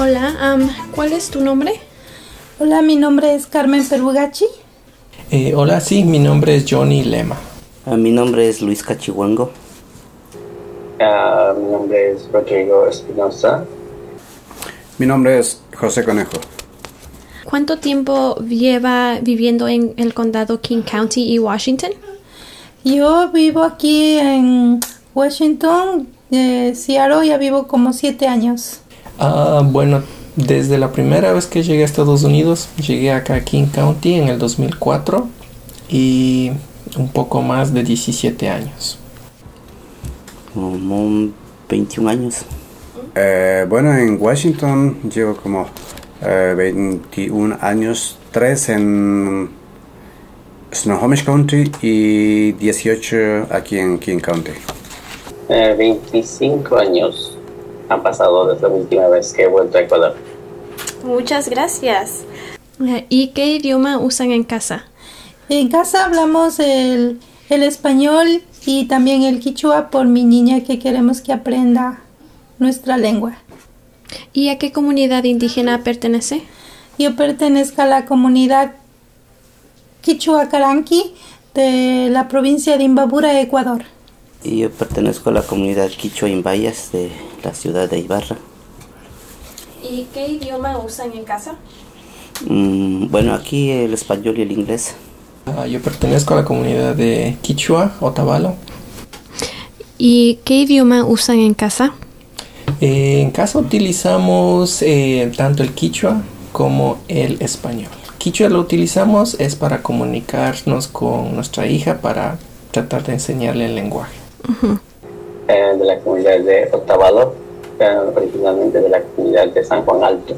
Hola, ¿cuál es tu nombre? Hola, mi nombre es Carmen Perugachi. Eh, hola, sí, mi nombre es Johnny Lema. Ah, mi nombre es Luis Cachihuango. Ah, mi nombre es Rodrigo Espinosa. Mi nombre es José Conejo. ¿Cuánto tiempo lleva viviendo en el condado King County y Washington? Yo vivo aquí en Washington, eh, Seattle, ya vivo como siete años. Ah, bueno, desde la primera vez que llegué a Estados Unidos, llegué acá a King County en el 2004 y un poco más de 17 años. Como 21 años. Eh, bueno, en Washington llevo como eh, 21 años, 3 en Snohomish County y 18 aquí en King County. Eh, 25 años han pasado desde la última vez que he vuelto a Ecuador. Muchas gracias. ¿Y qué idioma usan en casa? En casa hablamos el, el español y también el quichua por mi niña que queremos que aprenda nuestra lengua. ¿Y a qué comunidad indígena pertenece? Yo pertenezco a la comunidad Quichua Caranqui de la provincia de Imbabura, Ecuador. Y yo pertenezco a la comunidad Quichua Imbayas de la ciudad de Ibarra. ¿Y qué idioma usan en casa? Mm, bueno, aquí el español y el inglés. Ah, yo pertenezco a la comunidad de Quichua, Otavalo. ¿Y qué idioma usan en casa? Eh, en casa utilizamos eh, tanto el Quichua como el español. Quichua lo utilizamos es para comunicarnos con nuestra hija para tratar de enseñarle el lenguaje. Eh, de la comunidad de Otavalo, eh, originalmente de la comunidad de San Juan Alto.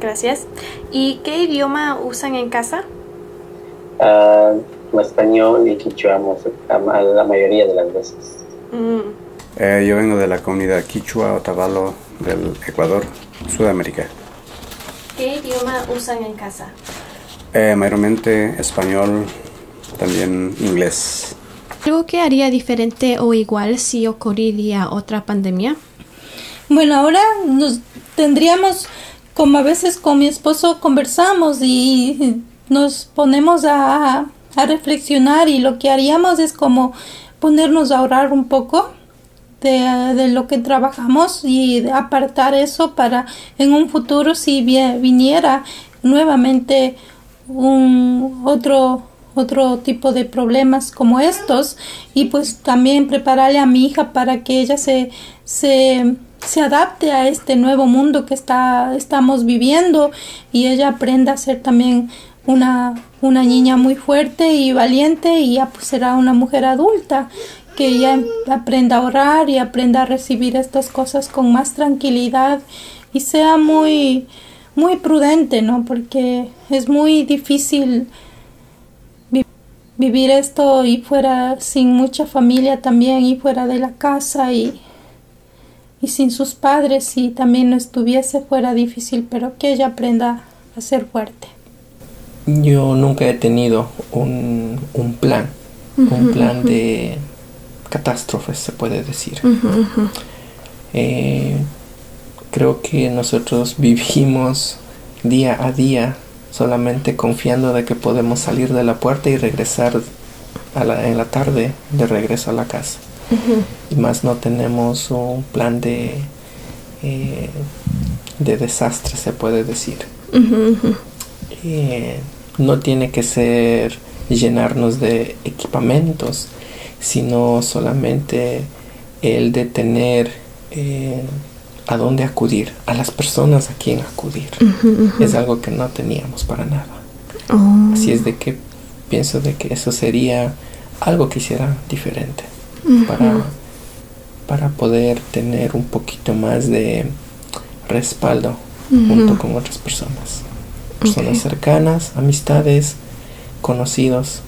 Gracias. ¿Y qué idioma usan en casa? Ah, español y quichua la, la mayoría de las veces. Mm, Eh, yo vengo de la comunidad Quichua Otavalo del Ecuador, Sudamérica. ¿Qué idioma usan en casa? Eh, mayormente español, también inglés. ¿Algo que haría diferente o igual si ocurriría otra pandemia? Bueno, ahora nos tendríamos, como a veces con mi esposo conversamos y nos ponemos a, reflexionar y lo que haríamos es como ponernos a ahorrar un poco de, lo que trabajamos y apartar eso para en un futuro si viniera nuevamente un otro otro tipo de problemas como estos y pues también prepararle a mi hija para que ella se, se, se adapte a este nuevo mundo que está, estamos viviendo y ella aprenda a ser también una, una niña muy fuerte y valiente y ya pues será una mujer adulta que ella aprenda a ahorrar y aprenda a recibir estas cosas con más tranquilidad y sea muy muy prudente, ¿no? Porque es muy difícil vivir esto y fuera sin mucha familia también y fuera de la casa y, y sin sus padres si también no estuviese fuera difícil, pero que ella aprenda a ser fuerte. Yo nunca he tenido un, un plan, un plan de catástrofes, se puede decir. Eh, creo que nosotros vivimos día a día solamente confiando de que podemos salir de la puerta y regresar a la- en la tarde de regreso a la casa. Y más no tenemos un plan de, eh, de desastre, se puede decir. Eh, no tiene que ser llenarnos de equipamientos, sino solamente el de tener eh, a dónde acudir, a las personas a quien acudir. Es algo que no teníamos para nada. Así es de que pienso de que eso sería algo que hiciera diferente para, para poder tener un poquito más de respaldo junto con otras personas. Personas cercanas, amistades, conocidos.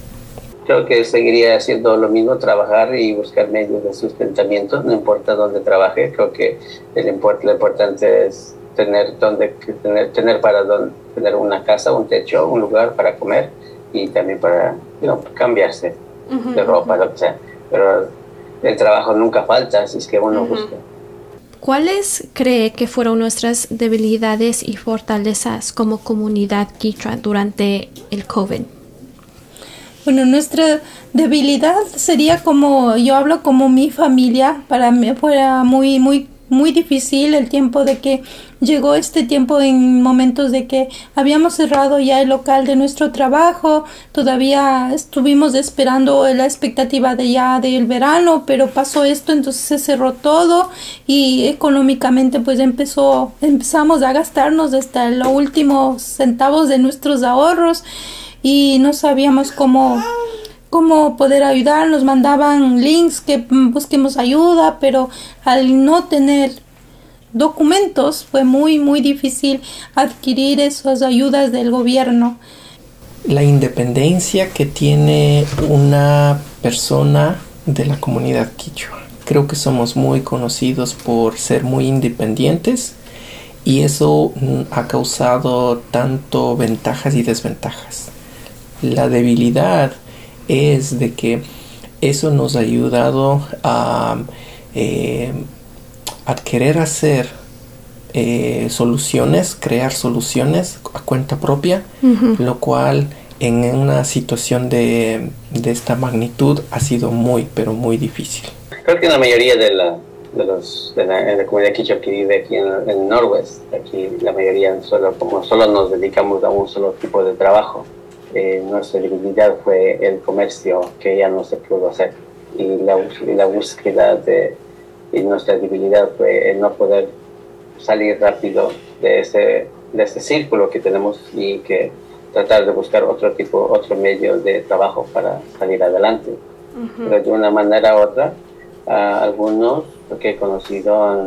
Creo que seguiría haciendo lo mismo, trabajar y buscar medios de sustentamiento, no importa dónde trabaje. Creo que el import- lo importante es tener donde tener, tener para don- tener una casa, un techo, un lugar para comer y también para you know, cambiarse de ropa, lo que sea. Pero el trabajo nunca falta, así es que uno busca. ¿Cuáles cree que fueron nuestras debilidades y fortalezas como comunidad quichua durante el COVID? Bueno, nuestra debilidad sería como, yo hablo como mi familia, para mí fuera muy, muy muy difícil el tiempo de que llegó este tiempo en momentos de que habíamos cerrado ya el local de nuestro trabajo, todavía estuvimos esperando la expectativa de ya del verano, pero pasó esto, entonces se cerró todo y económicamente pues empezó, empezamos a gastarnos hasta los últimos centavos de nuestros ahorros y no sabíamos cómo cómo poder ayudar, nos mandaban links que busquemos ayuda, pero al no tener documentos fue muy muy difícil adquirir esas ayudas del gobierno. La independencia que tiene una persona de la comunidad quichua. Creo que somos muy conocidos por ser muy independientes y eso ha causado tanto ventajas y desventajas. La debilidad es de que eso nos ha ayudado a, eh, querer hacer eh, soluciones, crear soluciones a cuenta propia, lo cual en una situación de, esta magnitud ha sido muy, pero muy difícil. Creo que la mayoría de la, de los de la, comunidad quichua que vive aquí en, el Norwest, aquí la mayoría solo como solo nos dedicamos a un solo tipo de trabajo, eh, nuestra debilidad fue el comercio que ya no se pudo hacer y la, la búsqueda de y nuestra debilidad fue el no poder salir rápido de ese, de ese círculo que tenemos y que tratar de buscar otro tipo, otro medio de trabajo para salir adelante. Pero de una manera u otra, algunos que he conocido,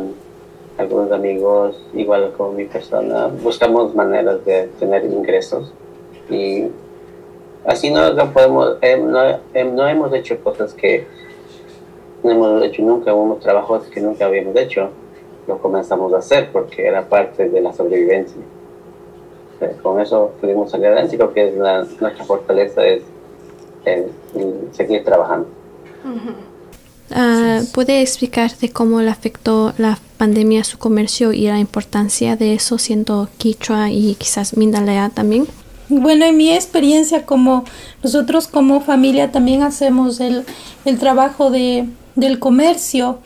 algunos amigos, igual como mi persona, buscamos maneras de tener ingresos y Así no, podemos, eh, eh, no, hemos hecho cosas que no hemos hecho nunca, unos trabajos que nunca habíamos hecho. Lo comenzamos a hacer porque era parte de la sobrevivencia. con eso pudimos salir adelante y creo que es nuestra fortaleza es seguir trabajando. Ah, ¿Puede explicar de cómo le afectó la pandemia a su comercio y la importancia de eso siendo Quichua y quizás Mindalea también? Bueno, en mi experiencia como nosotros como familia también hacemos el, el trabajo de, del comercio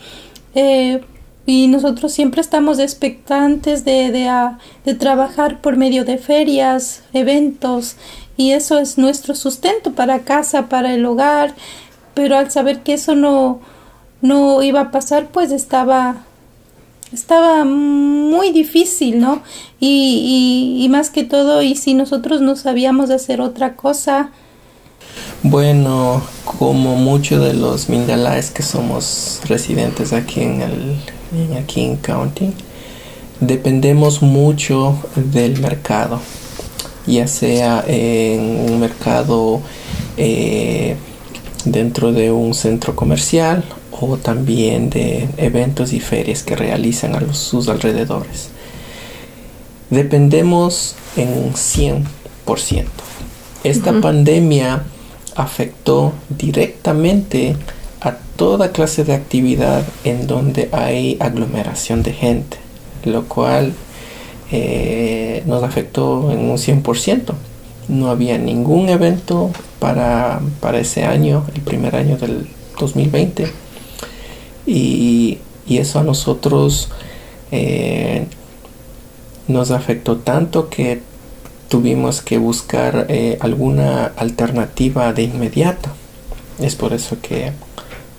eh, y nosotros siempre estamos expectantes de, de, de trabajar por medio de ferias, eventos y eso es nuestro sustento para casa, para el hogar, pero al saber que eso no, no iba a pasar, pues estaba estaba muy difícil, ¿no? Y, y, más que todo, y si nosotros no sabíamos hacer otra cosa. Bueno, como muchos de los Mindalaes que somos residentes aquí en el en aquí County, dependemos mucho del mercado, ya sea en un mercado eh, dentro de un centro comercial o también de eventos y ferias que realizan a los, sus alrededores. Dependemos en un 100%. Esta pandemia afectó directamente a toda clase de actividad en donde hay aglomeración de gente, lo cual eh, nos afectó en un 100%. No había ningún evento para, para ese año, el primer año del 2020 y, eso a nosotros eh, nos afectó tanto que tuvimos que buscar eh, alguna alternativa de inmediato. Es por eso que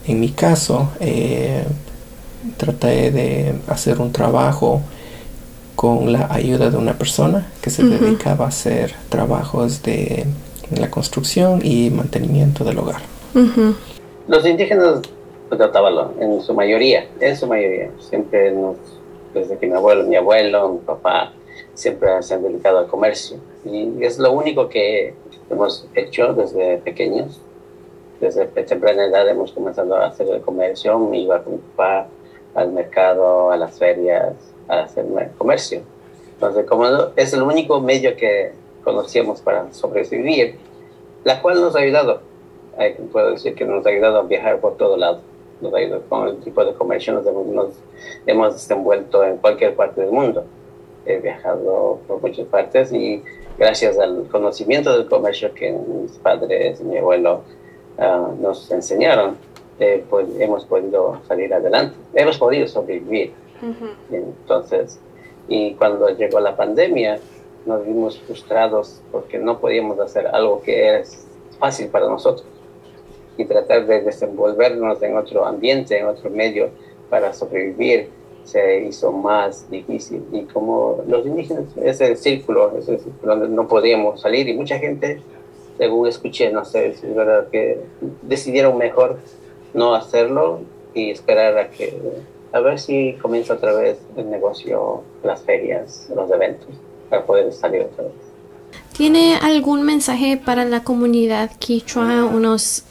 en mi caso eh, traté de hacer un trabajo con la ayuda de una persona que se dedicaba a hacer trabajos de la construcción y mantenimiento del hogar. Los indígenas tratábalo en su mayoría, en su mayoría. Siempre nos, desde que mi abuelo, mi abuelo, mi papá, siempre se han dedicado al comercio. Y es lo único que hemos hecho desde pequeños. Desde temprana edad hemos comenzado a hacer el comercio, iba con mi papá al mercado, a las ferias, a hacer comercio. Entonces, como es el único medio que conocíamos para sobrevivir, la cual nos ha ayudado, puedo decir que nos ha ayudado a viajar por todo lado nos ha ido con el tipo de comercio, nos hemos, nos hemos desenvuelto en cualquier parte del mundo. He viajado por muchas partes y gracias al conocimiento del comercio que mis padres y mi abuelo ah, nos enseñaron, eh, pues hemos podido salir adelante, hemos podido sobrevivir. Entonces, y cuando llegó la pandemia, nos vimos frustrados porque no podíamos hacer algo que es fácil para nosotros y tratar de desenvolvernos en otro ambiente, en otro medio para sobrevivir se hizo más difícil. Y como los indígenas, ese círculo, ese círculo donde no podíamos salir y mucha gente, según escuché, no sé si es verdad, que decidieron mejor no hacerlo y esperar a que, a ver si comienza otra vez el negocio, las ferias, los eventos, para poder salir otra vez. ¿Tiene algún mensaje para la comunidad quichua, unos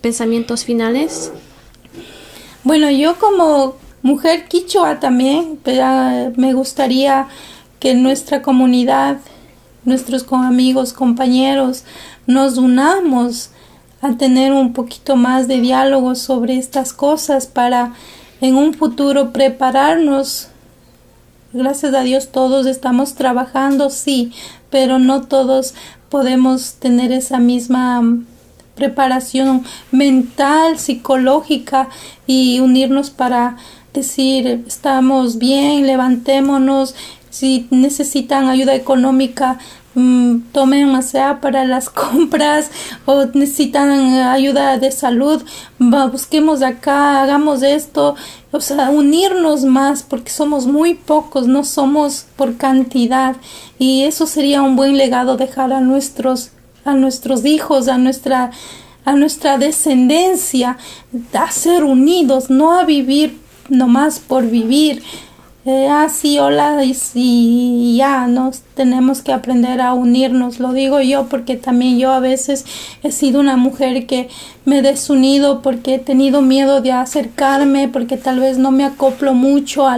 pensamientos finales? Bueno, yo como mujer quichua también, me gustaría que nuestra comunidad, nuestros amigos, compañeros, nos unamos a tener un poquito más de diálogo sobre estas cosas para en un futuro prepararnos. Gracias a Dios todos estamos trabajando, sí, pero no todos podemos tener esa misma preparación mental, psicológica y unirnos para decir estamos bien, levantémonos, si necesitan ayuda económica, mm, tomen sea para las compras o necesitan ayuda de salud, busquemos acá, hagamos esto, o sea, unirnos más porque somos muy pocos, no somos por cantidad y eso sería un buen legado dejar a nuestros a nuestros hijos, a nuestra a nuestra descendencia, a ser unidos, no a vivir nomás por vivir. Eh, así, hola, y, ya, nos tenemos que aprender a unirnos. Lo digo yo porque también yo a veces he sido una mujer que me he desunido porque he tenido miedo de acercarme, porque tal vez no me acoplo mucho a,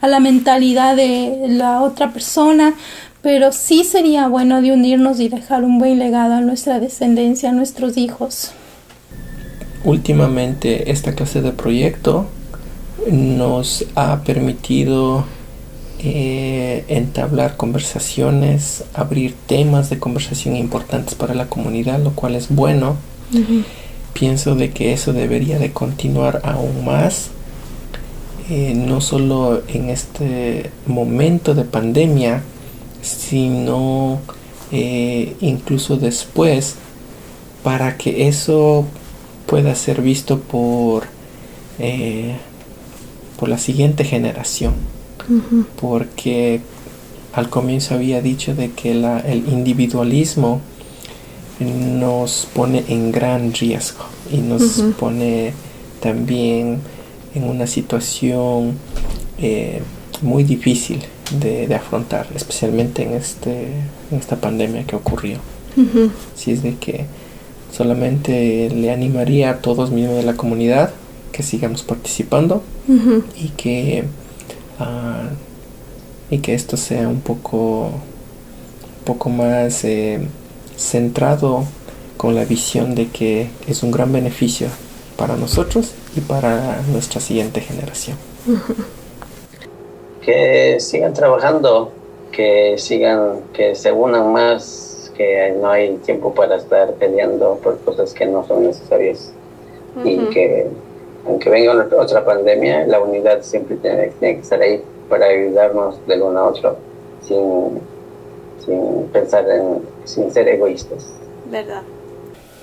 a la mentalidad de la otra persona. Pero sí sería bueno de unirnos y dejar un buen legado a nuestra descendencia, a nuestros hijos. Últimamente esta clase de proyecto nos ha permitido eh, entablar conversaciones, abrir temas de conversación importantes para la comunidad, lo cual es bueno. Pienso de que eso debería de continuar aún más, eh, no solo en este momento de pandemia, sino eh, incluso después, para que eso pueda ser visto por por la siguiente generación. Porque al comienzo había dicho de que el individualismo nos pone en gran riesgo y nos pone también en una situación eh, muy difícil de, afrontar, especialmente en, este, en esta pandemia que ocurrió. Si es de que solamente le animaría a todos miembros de la comunidad que sigamos participando y que ah, y que esto sea un poco un poco más eh, centrado con la visión de que es un gran beneficio para nosotros y para nuestra siguiente generación. Que sigan trabajando, que sigan, que se unan más, que no hay tiempo para estar peleando por cosas que no son necesarias y que aunque venga otra pandemia, la unidad siempre tiene, que estar ahí para ayudarnos de uno a otro, sin, sin pensar en, sin ser egoístas. ¿Verdad?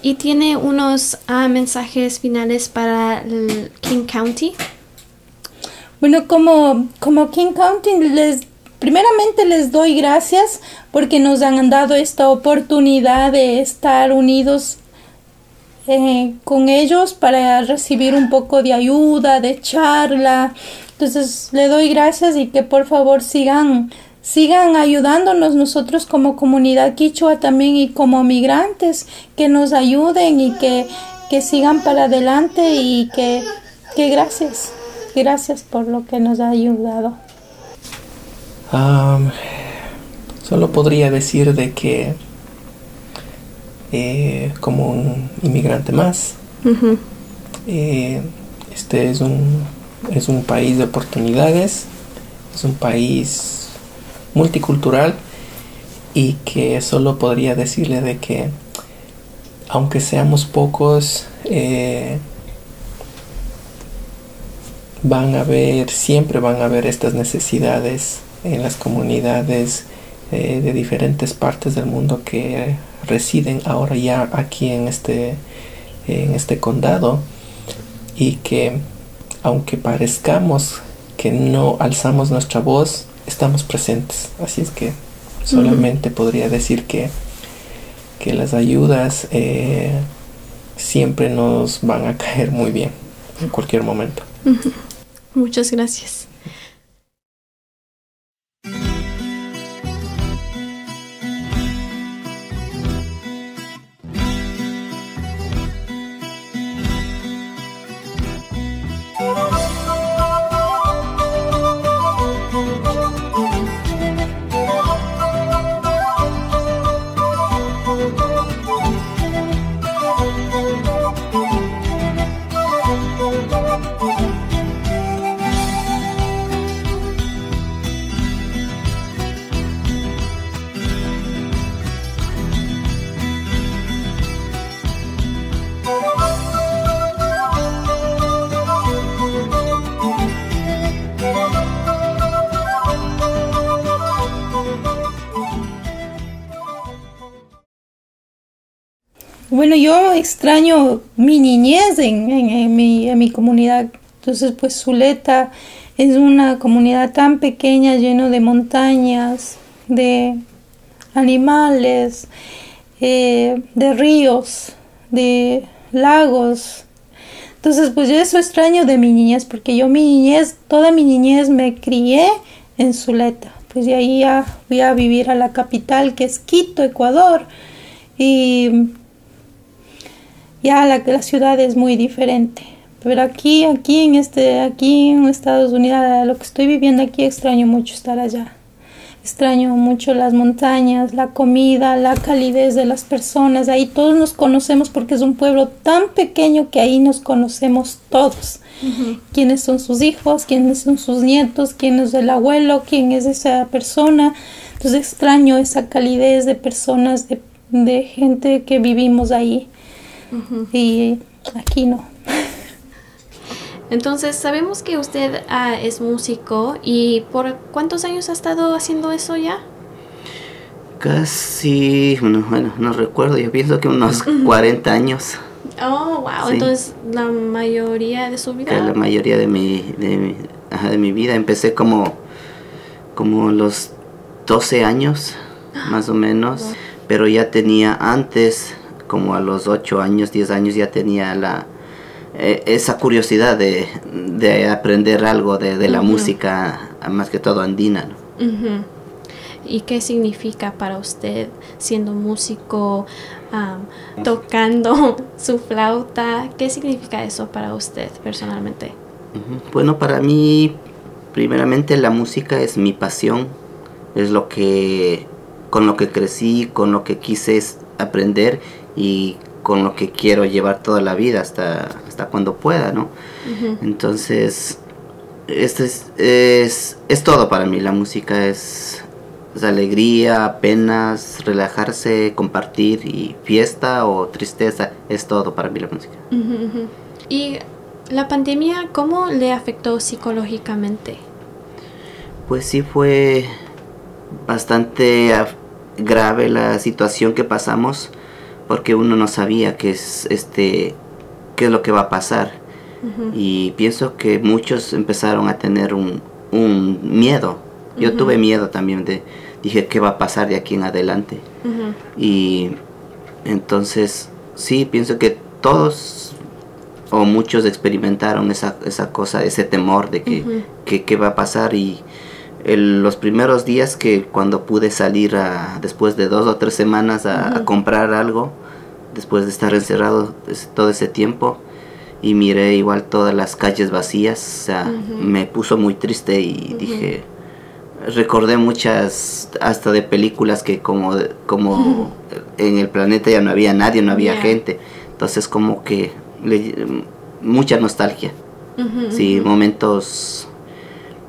¿Y tiene unos ah, mensajes finales para King County? Bueno, como, como King County, les, primeramente les doy gracias porque nos han dado esta oportunidad de estar unidos eh, con ellos para recibir un poco de ayuda, de charla. Entonces le doy gracias y que por favor sigan sigan ayudándonos nosotros como comunidad quichua también y como migrantes que nos ayuden y que, que sigan para adelante y que, que gracias gracias por lo que nos ha ayudado solo podría decir de que eh, como un inmigrante más. Eh, este es un, es un país de oportunidades, es un país multicultural y que solo podría decirle de que aunque seamos pocos, eh, van a haber, siempre van a haber estas necesidades en las comunidades eh, de diferentes partes del mundo que residen ahora ya aquí en este, en este condado y que aunque parezcamos que no alzamos nuestra voz, estamos presentes. Así es que solamente podría decir que, que las ayudas eh, siempre nos van a caer muy bien en cualquier momento. Muchas gracias. Yo extraño mi niñez en, en, mi, en mi comunidad. Entonces, pues Zuleta es una comunidad tan pequeña, lleno de montañas, de animales, eh, de ríos, de lagos. Entonces, pues yo eso extraño de mi niñez, porque yo mi niñez, toda mi niñez me crié en Zuleta. Pues de ahí ya fui a vivir a la capital, que es Quito, Ecuador. Y ya la, la ciudad es muy diferente. Pero aquí, aquí en este, aquí en Estados Unidos, lo que estoy viviendo aquí, extraño mucho estar allá. Extraño mucho las montañas, la comida, la calidez de las personas. Ahí todos nos conocemos porque es un pueblo tan pequeño que ahí nos conocemos todos. Quiénes son sus hijos, quiénes son sus nietos, quién es el abuelo, quién es esa persona. Entonces extraño esa calidez de personas, de, de gente que vivimos ahí. Y aquí no. Entonces, sabemos que usted ah, es músico y ¿por cuántos años ha estado haciendo eso ya? Casi, bueno, bueno no recuerdo, yo pienso que unos 40 años. Oh, wow, entonces la mayoría de su vida. Que la mayoría de mi, de mi, de mi vida empecé como, como los 12 años, más o menos, pero ya tenía antes como a los 8 años, 10 años ya tenía la, eh, esa curiosidad de, de, aprender algo de, de la música, más que todo andina. ¿no? ¿Y qué significa para usted siendo músico, um, tocando su flauta? ¿Qué significa eso para usted personalmente? Bueno, para mí, primeramente la música es mi pasión, es lo que con lo que crecí, con lo que quise aprender y con lo que quiero llevar toda la vida hasta, hasta cuando pueda, ¿no? Entonces, esto es, es, es, todo para mí, la música es, es, alegría, penas, relajarse, compartir y fiesta o tristeza, es todo para mí la música. ¿Y la pandemia cómo le afectó psicológicamente? Pues sí fue bastante grave la situación que pasamos porque uno no sabía qué es este qué es lo que va a pasar. Y pienso que muchos empezaron a tener un, un miedo. Yo tuve miedo también de dije qué va a pasar de aquí en adelante y entonces sí pienso que todos o muchos experimentaron esa, esa cosa ese temor de que, qué va a pasar y los primeros días que cuando pude salir a, después de dos o tres semanas a, comprar algo, después de estar encerrado todo ese tiempo, y miré igual todas las calles vacías, o sea, me puso muy triste y dije, recordé muchas hasta de películas que como, como en el planeta ya no había nadie, no había gente, entonces como que mucha nostalgia. Sí, momentos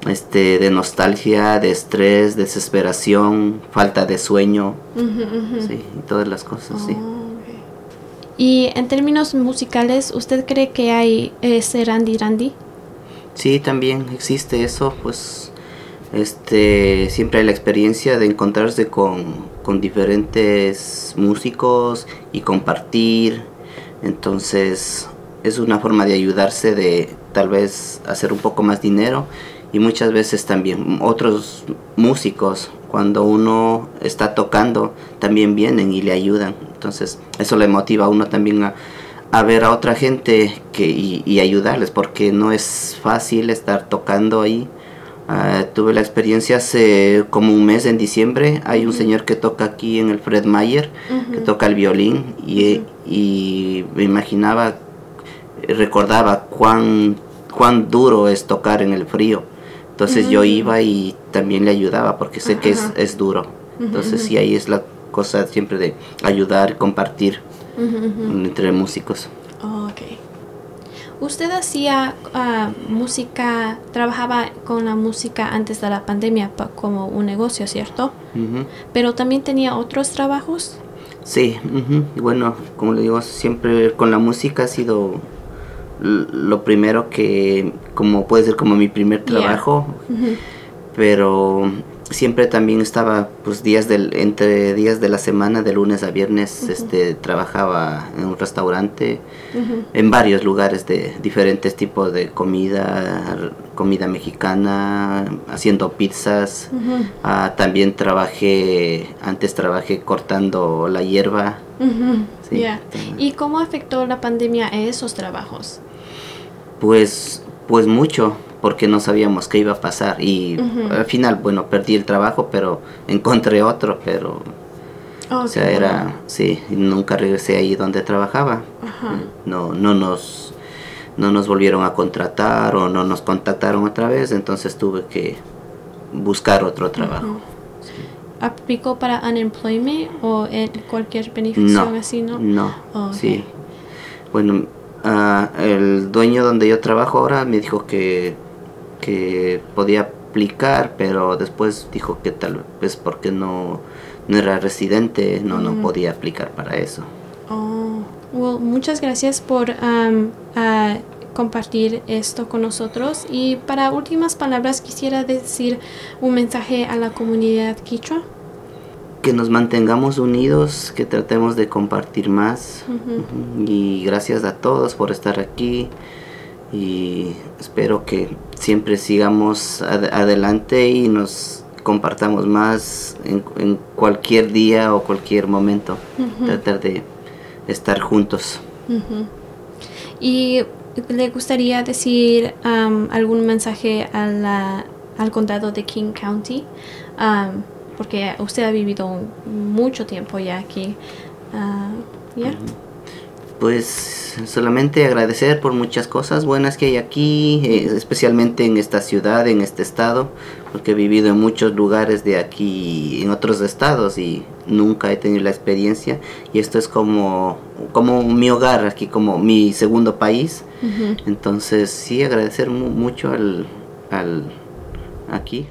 este, de nostalgia, de estrés, desesperación, falta de sueño, sí, y todas las cosas, sí. Oh, Y en términos musicales, ¿usted cree que hay ese Randy Randy? Sí, también existe eso, pues este siempre hay la experiencia de encontrarse con, con diferentes músicos y compartir. Entonces es una forma de ayudarse de tal vez hacer un poco más dinero y muchas veces también otros músicos cuando uno está tocando también vienen y le ayudan. Entonces eso le motiva a uno también a, a ver a otra gente que, y, y ayudarles porque no es fácil estar tocando ahí. Ah, tuve la experiencia hace como un mes en diciembre. Hay un señor que toca aquí en el Fred Mayer, que toca el violín y, y me imaginaba, recordaba cuán, cuán duro es tocar en el frío. Entonces yo iba y también le ayudaba porque sé que es, es duro. Entonces sí, ahí es la cosa siempre de ayudar, compartir entre músicos. Oh, ok. ¿Usted hacía ah, música, trabajaba con la música antes de la pandemia pa- como un negocio, ¿cierto? Pero también tenía otros trabajos. Sí, bueno, como le digo, siempre con la música ha sido lo primero que, como puede ser como mi primer Yeah. trabajo, pero siempre también estaba, pues días del, entre días de la semana, de lunes a viernes, este, trabajaba en un restaurante, en varios lugares de diferentes tipos de comida, comida mexicana, haciendo pizzas. Ah, también trabajé, antes trabajé cortando la hierba. Sí, Yeah. también. ¿Y cómo afectó la pandemia a esos trabajos? Pues, pues mucho, porque no sabíamos qué iba a pasar. Y al final, bueno, perdí el trabajo, pero encontré otro, pero, Oh, o sea, era, bueno. sí, nunca regresé ahí donde trabajaba. No, no nos, no nos volvieron a contratar o no nos contactaron otra vez, entonces tuve que buscar otro trabajo. ¿Aplicó para unemployment o en cualquier beneficio No, así, no? no, Oh, sí. Bueno, ah, el dueño donde yo trabajo ahora me dijo que, que podía aplicar, pero después dijo que tal vez porque no, no era residente, no, no podía aplicar para eso. Oh, well, muchas gracias por um, ah, compartir esto con nosotros. Y para últimas palabras quisiera decir un mensaje a la comunidad quichua. Que nos mantengamos unidos, que tratemos de compartir más. Y gracias a todos por estar aquí. Y espero que siempre sigamos ad- adelante y nos compartamos más en, en cualquier día o cualquier momento. Tratar de estar juntos. Y le gustaría decir um, algún mensaje a la- al condado de King County, um, porque usted ha vivido mucho tiempo ya aquí. Ah. Pues solamente agradecer por muchas cosas buenas que hay aquí, eh, especialmente en esta ciudad, en este estado, porque he vivido en muchos lugares de aquí, en otros estados y nunca he tenido la experiencia y esto es como, como mi hogar aquí, como mi segundo país. Entonces sí agradecer mu- mucho al, al aquí.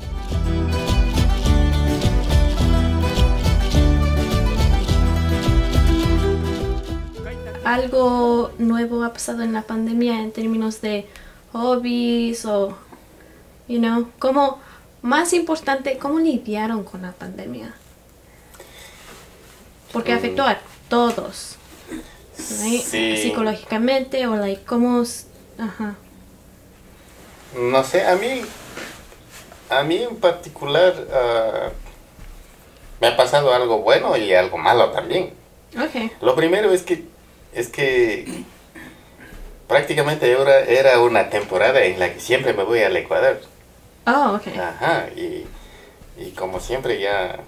Algo nuevo ha pasado en la pandemia en términos de hobbies o, you know, como más importante, cómo lidiaron con la pandemia. Porque afectó a todos, right? Sí. psicológicamente o like cómo, ajá, No sé, a mí, a mí en particular ah, me ha pasado algo bueno y algo malo también. okay, Lo primero es que, es que prácticamente ahora era una temporada en la que siempre me voy al Ecuador. oh, okay, Ajá, y, y como siempre ya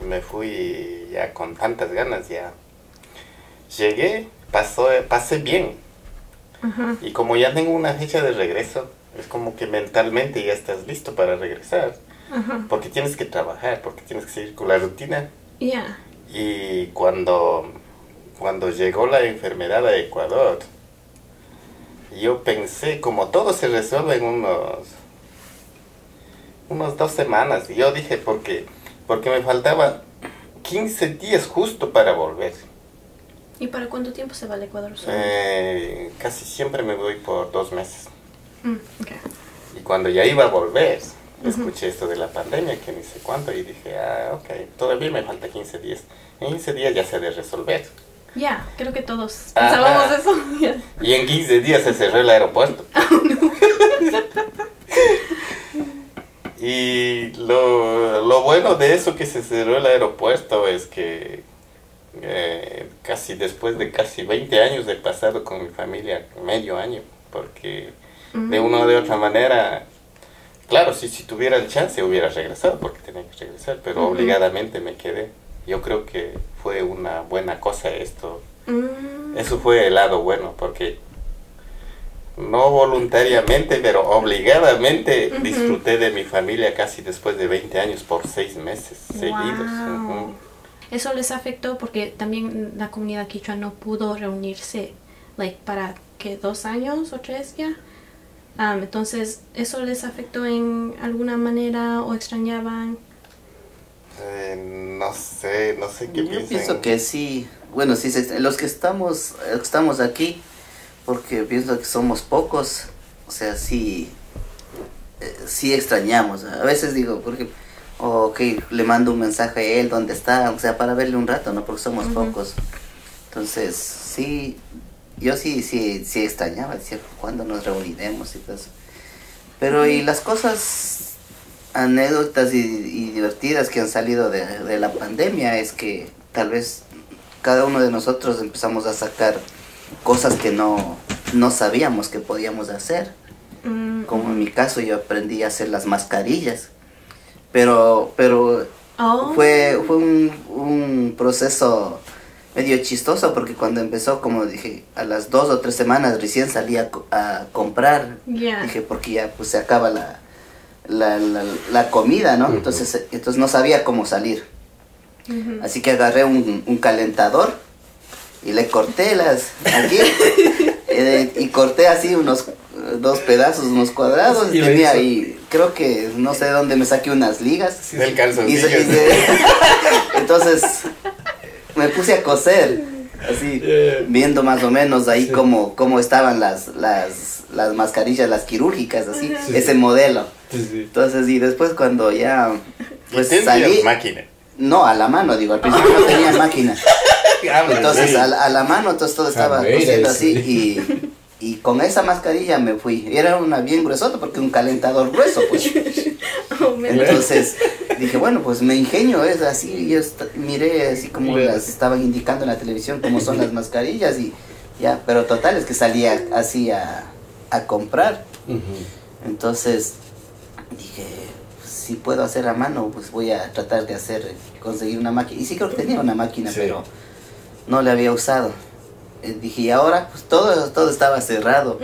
me fui ya con tantas ganas, ya llegué, pasó, pasé bien. Y como ya tengo una fecha de regreso, es como que mentalmente ya estás listo para regresar. Porque tienes que trabajar, porque tienes que seguir con la rutina. yeah, Y cuando, cuando llegó la enfermedad a Ecuador, yo pensé, como todo se resuelve en unos, unos dos semanas, y yo dije, porque, porque me faltaba 15 días justo para volver. ¿Y para cuánto tiempo se va al Ecuador? Eh, casi siempre me voy por dos meses. Mm. Y cuando ya iba a volver, escuché esto de la pandemia, que ni sé cuánto, y dije, ah, ok, todavía me falta 15 días. En 15 días ya se ha de resolver. Ya, creo que todos Ajá. pensábamos eso. Ya. Y en 15 días se cerró el aeropuerto. y lo, lo bueno de eso que se cerró el aeropuerto es que eh, casi después de casi 20 años de pasado con mi familia, medio año, porque de una o de otra manera, claro, si, si tuviera el chance hubiera regresado, porque tenía que regresar, pero obligadamente me quedé. Yo creo que fue una buena cosa esto. Mm, Eso fue el lado bueno, porque no voluntariamente, pero obligadamente disfruté de mi familia casi después de 20 años por seis meses seguidos. Wow. Eso les afectó porque también la comunidad quichua no pudo reunirse like, para que dos años o tres ya. Um, entonces, ¿eso les afectó en alguna manera o extrañaban? Eh, no sé, no sé qué Yo pienso que sí. Bueno, sí, se- los que estamos, estamos aquí, porque pienso que somos pocos, o sea, sí, eh, sí extrañamos. A veces digo, porque, ok, le mando un mensaje a él, ¿dónde está? O sea, para verle un rato, ¿no? Porque somos pocos. Entonces, sí, yo sí, sí, sí extrañaba, decía, ¿cuándo nos reuniremos y todo eso? Pero, y las cosas, anécdotas y, y divertidas que han salido de, de la pandemia es que tal vez cada uno de nosotros empezamos a sacar cosas que no, no sabíamos que podíamos hacer. Mm, Como en mi caso, yo aprendí a hacer las mascarillas. Pero, pero oh, fue, fue un, un proceso medio chistoso porque cuando empezó, como dije, a las dos o tres semanas recién salí a, a comprar. Dije, porque ya pues se acaba la, la, la, la comida, ¿no? Entonces, eh, entonces no sabía cómo salir. Así que agarré un, un calentador y le corté las aquí eh, y corté así unos eh, dos pedazos, unos cuadrados y Y tenía ahí, creo que no sé dónde me saqué unas ligas. Del Y calzoncillo. y se- entonces me puse a coser, así, Yeah. viendo más o menos ahí Sí. cómo, cómo estaban las, las, las mascarillas, las quirúrgicas, así. Sí. ese modelo. Sí, sí. Entonces, y después cuando ya, pues salí, máquina. no, a la mano, digo, al principio no tenía máquina. Habla, Entonces a, la- a la mano entonces todo estaba Jameira, cosiendo así sí. y, y con esa mascarilla me fui. Era una bien gruesota porque un calentador grueso pues. Oh, Entonces dije, bueno, pues me ingenio, es así. y Yo miré así como las estaban indicando en la televisión cómo son las mascarillas y ya, pero total es que salía así a, a comprar. Entonces dije, si puedo hacer a mano, pues voy a tratar de hacer, conseguir una máquina. Y sí creo que tenía una máquina, Sí. pero no la había usado. Eh, dije, y ahora, pues todo, todo estaba cerrado.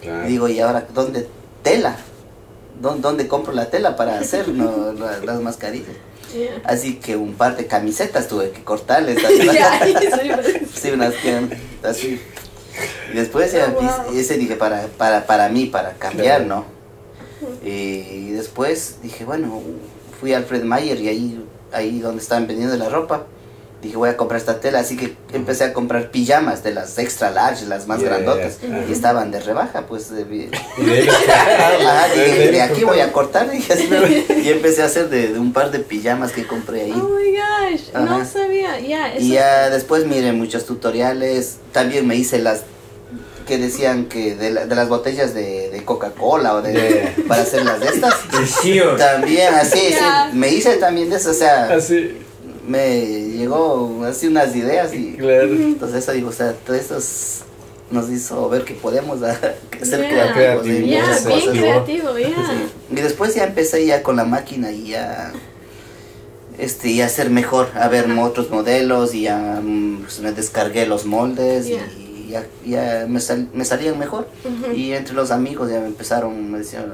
Claro. Digo, ¿y ahora dónde? Tela. ¿Dó- ¿Dónde compro la tela para hacer no, la- las mascarillas? Yeah. Así que un par de camisetas tuve que cortarles. decir. Sí, unas que así. Y después ya, Oh, wow. ese dije para, para, para mí, para cambiar, Claro. ¿no? Y después dije, bueno, fui al Fred Mayer y ahí, ahí donde estaban vendiendo la ropa, dije voy a comprar esta tela, así que empecé a comprar pijamas de las extra large, las más Yeah, grandotas, ajá. y estaban de rebaja, pues de, de- Y de Ajá, dije, de los aquí voy a cortar, dije así, y empecé a hacer de, de un par de pijamas que compré ahí. Oh my gosh, no Ajá. sabía. Ya, eso. Y ya después miré muchos tutoriales. También me hice las que decían que de, la- de las botellas de, de Coca-Cola o de Yeah. para hacer las de estas. También así, sí, me hice también de eso, o sea, Así. me llegó así unas ideas y Claro. entonces eso digo, o sea, todo eso es- nos hizo ver que podemos ah, ser Yeah. creativos muchas bien cosas. creativo. Sí. Y después ya empecé ya con la máquina y ya este y hacer mejor, a ver otros modelos y ya mm, pues, me descargué los moldes Yeah. y ya, ya me, sal- me salían mejor. Ujú. Y entre los amigos ya me empezaron, me decían,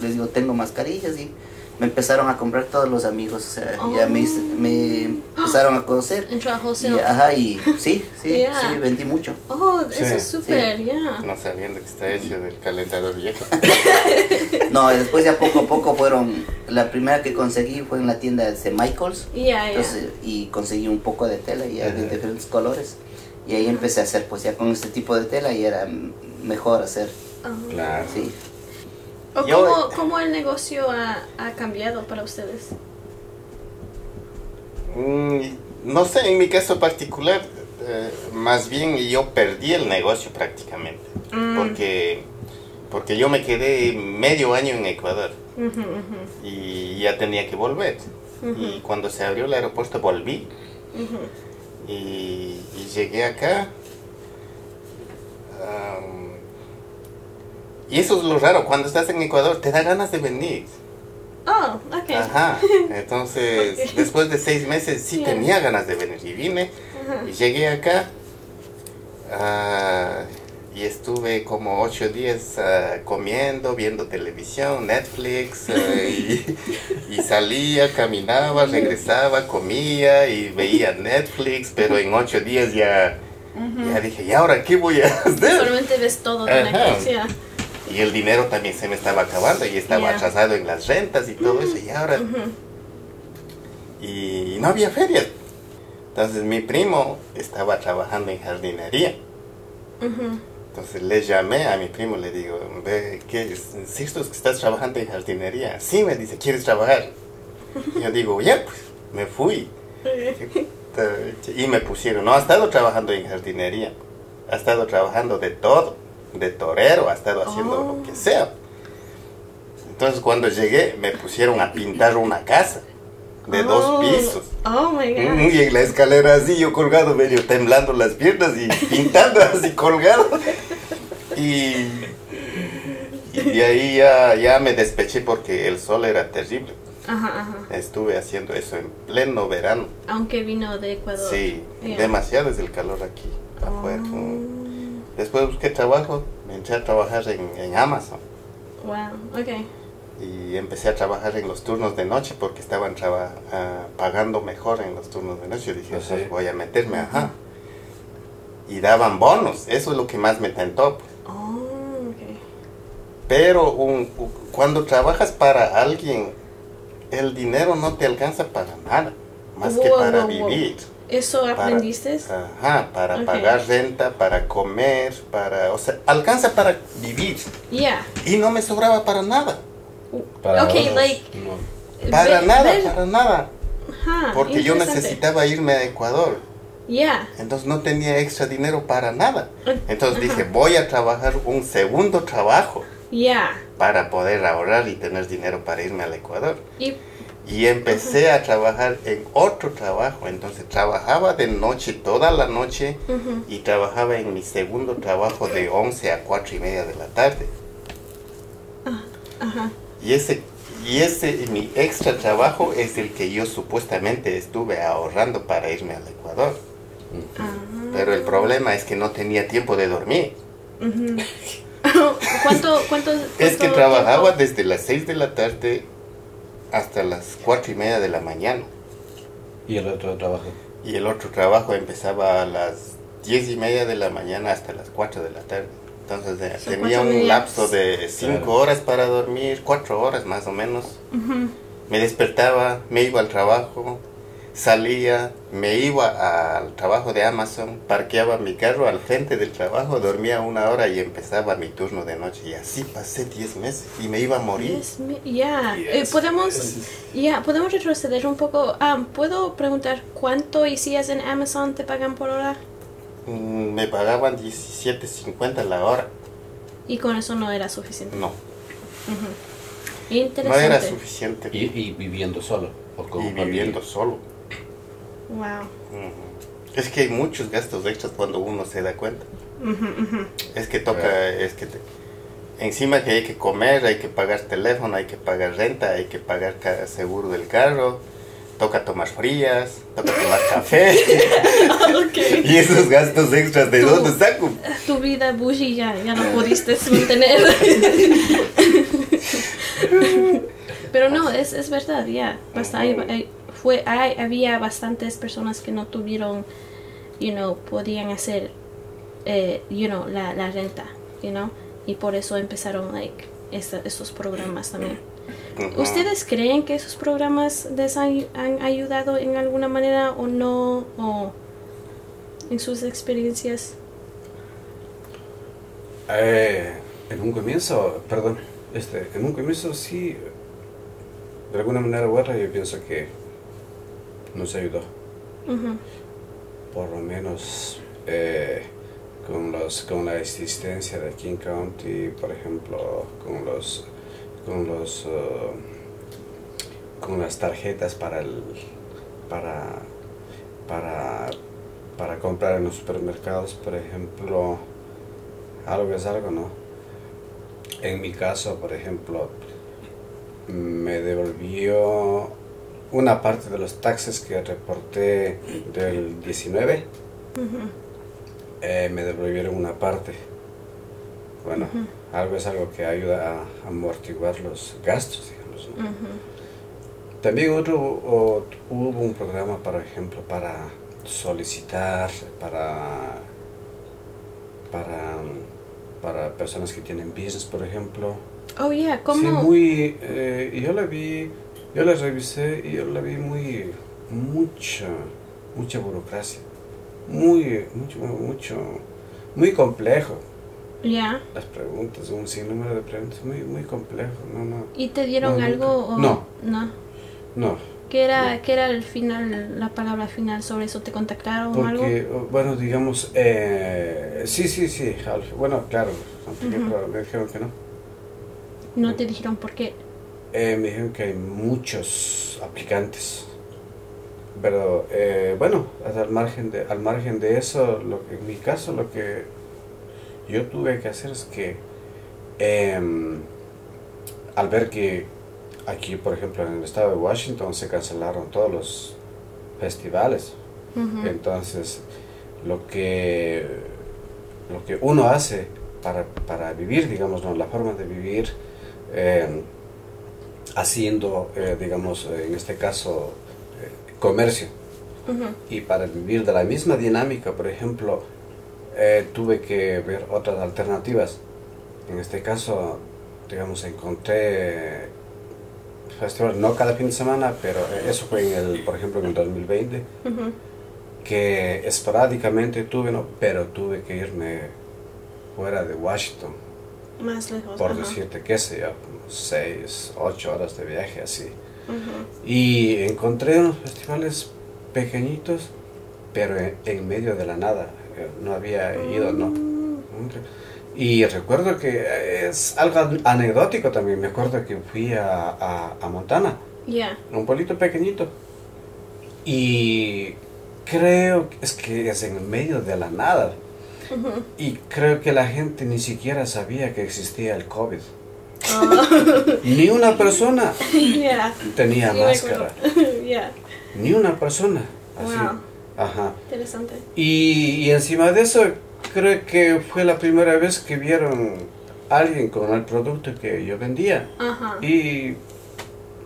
les digo, tengo mascarillas y me empezaron a comprar todos los amigos, o sea, ya me, hice- me empezaron a conocer. Entró a Y, ajá, y sí, sí, Yeah. sí, vendí mucho. Oh, eso Sí. es súper, ya. No sabiendo que está hecho del calentador viejo. No, después ya poco a poco fueron, la primera que conseguí fue en la tienda de Michaels, ya. entonces, y conseguí un poco de tela ya de diferentes colores. Y ahí empecé a hacer, pues ya con este tipo de tela y era mejor hacer, Oh. Claro. sí. ¿O Yo- cómo, cómo el negocio ha, ha cambiado para ustedes? Mm, No sé, en mi caso particular, eh, más bien yo perdí el negocio prácticamente. Mm. Porque, porque yo me quedé medio año en Ecuador y ya tenía que volver. Y cuando se abrió el aeropuerto volví. Y, y llegué acá. am, y eso es lo raro, cuando estás en Ecuador te da ganas de venir. Oh, ok. Ajá, entonces después de seis meses sí Yeah. tenía ganas de venir y vine y llegué acá ah, y estuve como ocho días ah, comiendo, viendo televisión, Netflix ah, y, y salía, caminaba, regresaba, comía y veía Netflix, pero en ocho días ya, ya dije, ¿y ahora qué voy a hacer? Solamente ves todo de. Netflix, ya. Y el dinero también se me estaba acabando y estaba Yeah. atrasado en las rentas y todo eso. Y ahora. Y no había ferias. Entonces mi primo estaba trabajando en jardinería. Entonces le llamé a mi primo, le digo, ve, ¿qué es que estás trabajando en jardinería? Sí, me dice, ¿quieres trabajar? Y yo digo, ya, pues, me fui. Y me pusieron, no, ha estado trabajando en jardinería, ha estado trabajando de todo, de torero, ha estado haciendo Oh. lo que sea. Entonces cuando llegué me pusieron a pintar una casa de dos Oh, pisos. Oh my god. Y en la escalera así, yo colgado, medio temblando las piernas y pintando así colgado. Y, y de ahí ya, ya me despeché porque el sol era terrible. Ajá, ajá. Estuve haciendo eso en pleno verano. Aunque vino de Ecuador. Sí, Yeah. demasiado es el calor aquí, afuera. Oh. Después busqué trabajo, me entré a trabajar en, en Amazon. Wow, ok. Y empecé a trabajar en los turnos de noche porque estaban traba- ah, pagando mejor en los turnos de noche. Yo dije, sí. pues voy a meterme, ajá. Y daban bonos, eso es lo que más me tentó. pues. Oh, ok. Pero un- cuando trabajas para alguien, el dinero no te alcanza para nada, más que Wow, para wow, wow. vivir. ¿Eso Para- aprendiste? Ajá, para Ok. pagar renta, para comer, para... O sea, alcanza para vivir. Yeah. Y no me sobraba para nada. Para ok, otros, like. no. Para ve- nada, ver- para nada. Ajá, Porque yo necesitaba irme a Ecuador. Yeah. Entonces no tenía extra dinero para nada. Entonces Ajá. dije, voy a trabajar un segundo trabajo Yeah. para poder ahorrar y tener dinero para irme al Ecuador. Y Y empecé a trabajar en otro trabajo. Entonces trabajaba de noche, toda la noche, y trabajaba en mi segundo trabajo de 11 a 4 y media de la tarde. Ajá. Y ese, y ese, mi extra trabajo es el que yo supuestamente estuve ahorrando para irme al Ecuador. Ah. Pero el problema es que no tenía tiempo de dormir. ¿Cuánto, cuánto, Es que trabajaba tiempo? desde las 6 de la tarde hasta las 4 y media de la mañana. Y el otro trabajo. Y el otro trabajo empezaba a las 10 y media de la mañana hasta las 4 de la tarde. Entonces eh, tenía un días. lapso de 5 Claro. horas para dormir, 4 horas más o menos. Ujú. Me despertaba, me iba al trabajo, salía, me iba al trabajo de Amazon, parqueaba mi carro al frente del trabajo, dormía una hora y empezaba mi turno de noche. Y así pasé 10 meses y me iba a morir. Ya, Eh, Yes, podemos, yes. ya, podemos retroceder un poco. Ah, ¿Puedo preguntar cuánto hicías en Amazon te pagan por hora? Mm, Me pagaban 17.50 la hora. Y con eso no era suficiente. No, no Interesante. era suficiente. Y, y viviendo solo. O con y familia. viviendo solo. Wow. Es que hay muchos gastos extras cuando uno se da cuenta. Es que toca, es que te- encima que hay que comer, hay que pagar teléfono, hay que pagar renta, hay que pagar seguro del carro, toca tomar frías, toca tomar café. y esos gastos extras, ¿de dónde saco? Tu vida bougie ya, ya no pudiste mantener. Pero no, es, es verdad, ya. Basta- hay- hay- fue, hay- había bastantes personas que no tuvieron, you know, podían hacer, eh, you know, la, la renta, you know, y por eso empezaron, like, esta- estos programas también. Ujú. ¿Ustedes creen que esos programas les han, han ayudado en alguna manera o no? O en sus experiencias? Eh, en un comienzo, perdón, este, en un comienzo sí, de alguna manera u otra yo pienso que nos ayudó, Ujú. por lo menos eh, con, los, con la existencia de King County, por ejemplo, con los, con los, eh, con las tarjetas para el, para, para, para comprar en los supermercados, por ejemplo, algo es algo, ¿no? En mi caso, por ejemplo, me devolvió una parte de los taxes que reporté del 19, Ujú. eh, me devolvieron una parte. Bueno, algo es algo que ayuda a amortiguar los gastos, digamos. También otro, o- hubo un programa, por ejemplo, para solicitar, para, para, para personas que tienen business, por ejemplo. Oh, yeah, Sí, ¿cómo? muy, eh, yo la vi, yo la revisé y yo la vi muy, mucha, mucha burocracia, muy, mucho, mucho, muy complejo. Yeah. Las preguntas, un sinnúmero de preguntas, muy, muy complejo, no, no, ¿Y te dieron No, algo? O no. no. no. ¿Qué era, ¿Qué era el final, la palabra final sobre eso? ¿Te contactaron o algo? Porque, oh, bueno, digamos, eh, sí, sí, sí, bueno, claro, Ujú. pero me dijeron que no. No te dijeron por qué. Eh, me dijeron que hay muchos aplicantes. Pero eh, bueno, al margen de, al margen de eso, lo que, en mi caso lo que yo tuve que hacer es que em, al ver que aquí, por ejemplo, en el estado de Washington se cancelaron todos los festivales, entonces lo que, lo que uno hace para, para vivir, digamos, ¿no? la forma de vivir, eh, haciendo, eh, digamos, en este caso, eh, comercio. Y para vivir de la misma dinámica, por ejemplo, eh, tuve que ver otras alternativas. En este caso, digamos, encontré festival, no cada fin de semana, pero eso fue en el, por ejemplo, en el 2020 Ujú. que esporádicamente tuve, ¿no? pero tuve que irme fuera de Washington, Más lejos. por decirte, qué sé yo, como seis, ocho horas de viaje así. Y encontré unos festivales pequeñitos, pero en, en medio de la nada, no había ido, ¿no? Y recuerdo que es algo anecdótico también, me acuerdo que fui a, a, a Montana, Yeah. un pueblito pequeñito. Y creo que es que es en medio de la nada. Y creo que la gente ni siquiera sabía que existía el COVID. Ah. Ni una persona yeah. tenía Sí, máscara. yeah. Ni una persona. Así. Wow. Ajá. Interesante. Y, y encima de eso, creo que fue la primera vez que vieron a alguien con el producto que yo vendía. Ajá. Y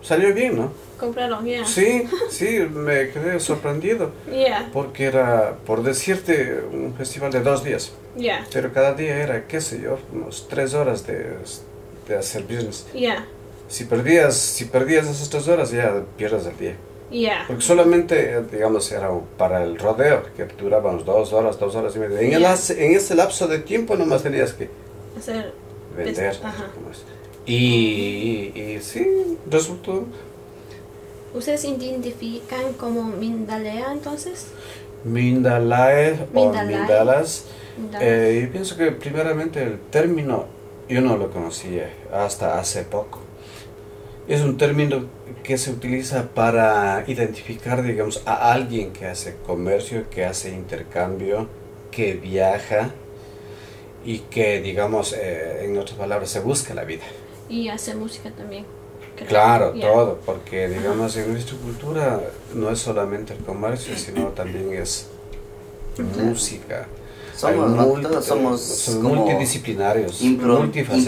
salió bien, ¿no? Compraron, yeah. Sí, sí, me quedé sorprendido. Yeah. Porque era, por decirte, un festival de dos días. Yeah. Pero cada día era, qué sé yo, unos tres horas de, de hacer business. Yeah. Si perdías, si perdías esas tres horas, ya pierdes el día. Yeah. Porque solamente, digamos, era para el rodeo, que duraba unos dos horas, dos horas y media. En, el Ya. hace- en ese lapso de tiempo nomás tenías que Hacer. vender. Ajá. es. Y, y, y sí, resultó. ¿Ustedes identifican como Mindalea entonces? Mindalae o. Mindalas. Eh, yo pienso que primeramente el término yo no lo conocía hasta hace poco. Es un término que se utiliza para identificar, digamos, a alguien que hace comercio, que hace intercambio, que viaja y que, digamos, eh, en otras palabras, se busca la vida. Y hace música también. creo. Claro, Yeah. todo, porque, digamos, en nuestra cultura no es solamente el comercio, sino también es música, Somos, multi- todos somos como multidisciplinarios, impro-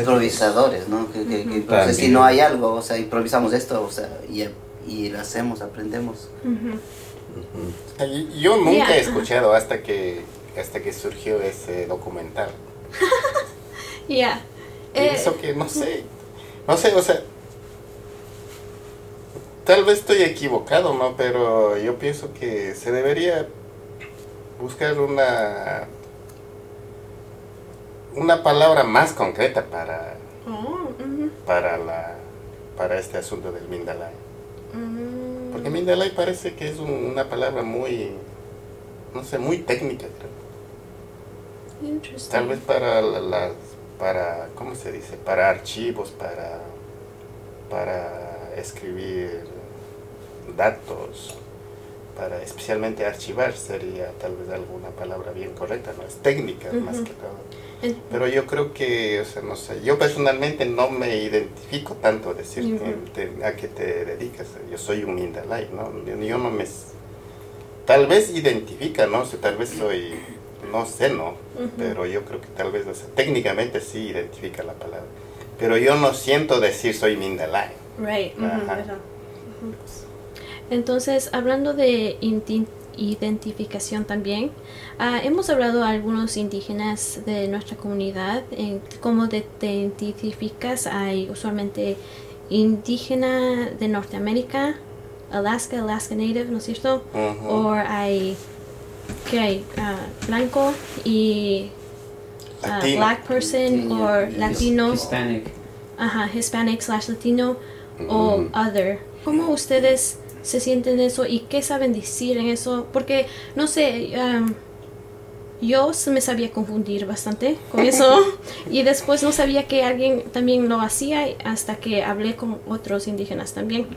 improvisadores, ¿no? Que, que- que entonces si no hay algo, o sea, improvisamos esto, o sea, y, y lo hacemos, aprendemos. Yo nunca he escuchado hasta que hasta que surgió ese documental. Ya. Y Eh, eso que no sé, no sé, o sea, tal vez estoy equivocado, ¿no? Pero yo pienso que se debería buscar una una palabra más concreta para oh, para la para este asunto del Mindalay. mm, Porque Mindalay parece que es un- una palabra muy no sé, muy técnica, creo. interesting. Tal vez para la- las para ¿cómo se dice? Para archivos, para para escribir datos, para especialmente archivar sería tal vez alguna palabra bien correcta, no es técnica más Ujú. que todo. Pero yo creo que, o sea, no sé, yo personalmente no me identifico tanto decir Ujú. que te- a qué te dedicas. Yo soy un Mindalay, ¿no? Yo, no me... Tal vez identifica, ¿no? O sea, tal vez soy, no sé, ¿no? Pero yo creo que tal vez, o sea, técnicamente sí identifica la palabra. Pero yo no siento decir soy Mindalay. Right. Ajá. Ujú. Entonces, hablando de identificación también, ah, hemos hablado a algunos indígenas de nuestra comunidad, en cómo te identificas. Hay usualmente indígena de Norteamérica, Alaska, Alaska Native, ¿no es cierto? O hay, ¿qué hay? Ah, blanco y Latino. black person o latino. Hispanic. Ajá, Hispanic slash Latino o Mm. other. ¿Cómo ustedes se sienten eso y qué saben decir en eso? Porque, no sé, um, yo me sabía confundir bastante con eso y después no sabía que alguien también lo hacía hasta que hablé con otros indígenas también.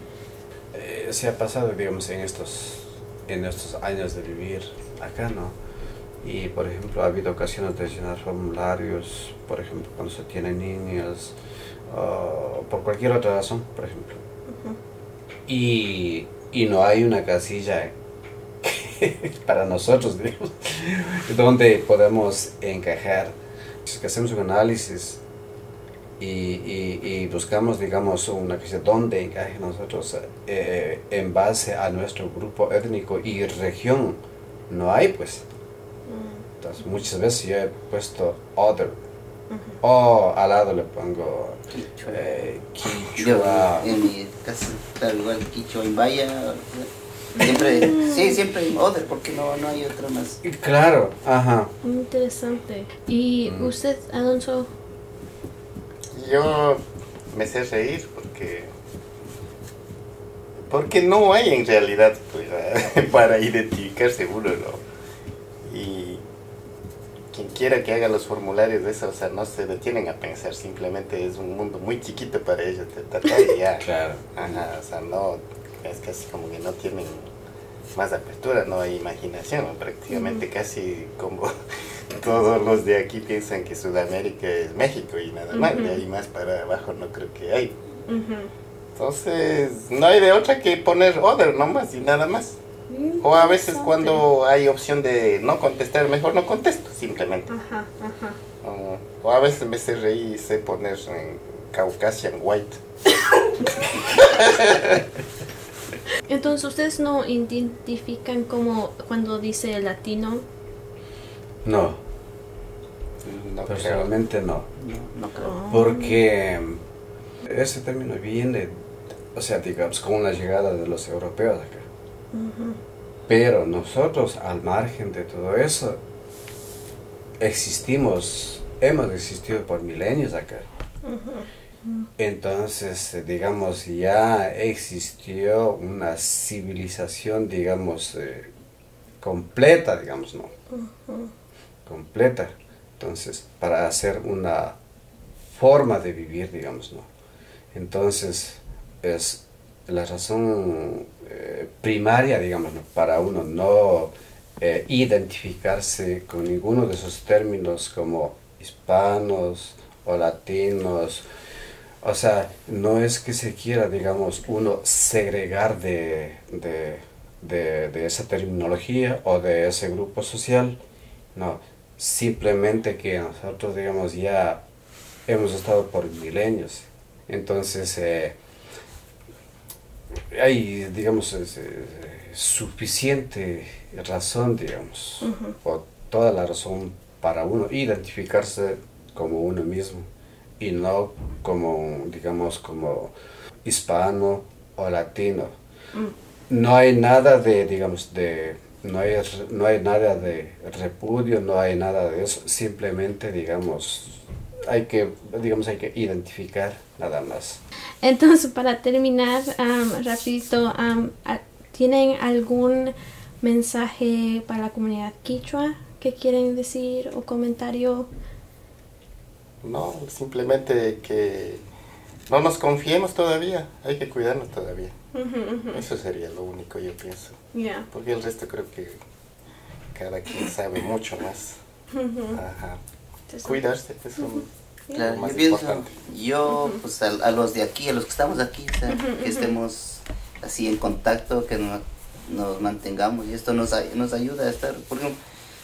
Eh, se ha pasado, digamos, en estos, en estos años de vivir acá, ¿no? Y, por ejemplo, ha habido ocasiones de llenar formularios, por ejemplo, cuando se tienen niños, o por cualquier otra razón, por ejemplo. y, y no hay una casilla que- para nosotros, digamos, donde podemos encajar. Es que hacemos un análisis y, y- y buscamos, digamos, una casilla donde encaje nosotros eh, en base a nuestro grupo étnico y región. No hay, pues. Entonces, muchas veces yo he puesto other. O al lado le pongo Quichua. eh, Yo, en mi casa, claro, igual Quichua en Vaya, siempre, sí, siempre en Oder, porque no, no hay otra más. Claro, ajá. Interesante. ¿Y Mm. usted, Alonso? Yo me sé reír porque porque no hay en realidad pues, para identificarse uno, ¿no? Quien quiera que haga los formularios de eso, o sea, no se detienen a pensar, simplemente es un mundo muy chiquito para ellos, de tratar y ya. Claro. Ajá, o sea, no, es casi como que no tienen más apertura, no hay imaginación, prácticamente casi como todos los de aquí piensan que Sudamérica es México y nada más, de ahí más para abajo no creo que hay. Entonces, no hay de otra que poner other nomás y nada más. O a veces cuando hay opción de no contestar, mejor no contesto, simplemente. Ajá, ajá. O, o a veces me sé reír y sé poner en Caucasian White. Entonces, ¿ustedes no identifican como cuando dice latino? No, No creo. personalmente no. No, no creo. Porque ese término viene, o sea, digamos, con la llegada de los europeos acá. Pero nosotros, al margen de todo eso, existimos, hemos existido por milenios acá. Entonces, eh, digamos, ya existió una civilización, digamos, eh, completa, digamos, ¿no? Completa. Entonces, para hacer una forma de vivir, digamos, ¿no? Entonces, es la razón eh, primaria, digamos, para uno no eh, identificarse con ninguno de esos términos como hispanos o latinos. O sea, no es que se quiera, digamos, uno segregar de, de, de- de esa terminología o de ese grupo social, no, simplemente que nosotros, digamos, ya hemos estado por milenios. Entonces, eh, hay, digamos, es, suficiente razón, digamos, o toda la razón para uno identificarse como uno mismo y no como, digamos, como hispano o latino. No hay nada de, digamos, de, no hay, no hay nada de repudio, no hay nada de eso, simplemente, digamos, hay que, digamos, hay que identificar nada más. Entonces, para terminar, um, rapidito, um, ¿tienen algún mensaje para la comunidad quichua que quieren decir o comentario? No, simplemente que no nos confiemos todavía, hay que cuidarnos todavía. Eso sería lo único, yo pienso. Ya. Porque el resto creo que cada quien sabe mucho más. Ajá. Cuidarse es un- Claro, más yo pienso, importante. yo, pues a, a los de aquí, a los que estamos aquí, o sea, que estemos así en contacto, que no- nos mantengamos y esto nos, ay- nos ayuda a estar, por ejemplo,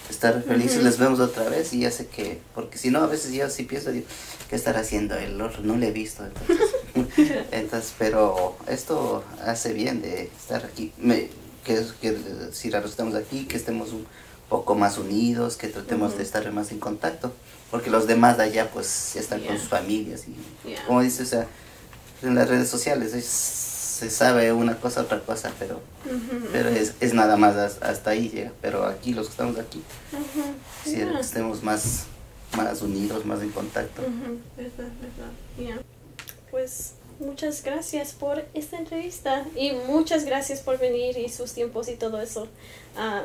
estar felices, les vemos otra vez y ya sé que, porque si no, a veces yo sí pienso, digo, ¿qué estará haciendo el otro? No le he visto, entonces, entonces pero esto hace bien de estar aquí, me, que, que decir a los que estamos aquí, que estemos un poco más unidos, que tratemos de estar más en contacto, porque los demás de allá pues ya están con sus familias y Yeah. como dices, o sea, en las redes sociales es- se sabe una cosa, otra cosa, pero, pero es, es nada más as- hasta ahí llega, pero aquí los que estamos aquí, Yeah. estemos más, más unidos, más en contacto. Verdad, verdad. Pues muchas gracias por esta entrevista y muchas gracias por venir y sus tiempos y todo eso. Am,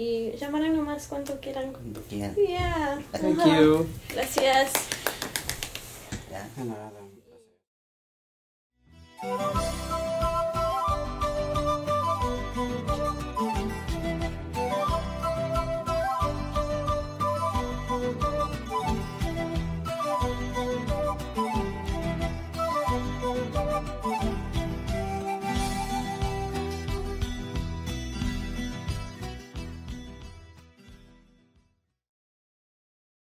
y llamarán nomás cuando quieran. Cuando quieran. Yeah. Thank Ajá. you. Gracias. Ya.